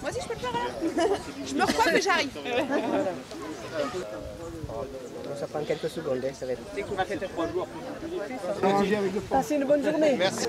Moi aussi je peux le faire là Je me recoiffe et j'arrive. Ça prend quelques secondes, hein, ça va être. Passez une bonne journée. Merci.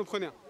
en prenez un.